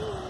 Bye.